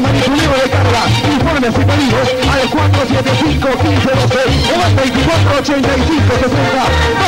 de manipuleo de carga. Informes y pedidos al 475 1512 o al 2485 60.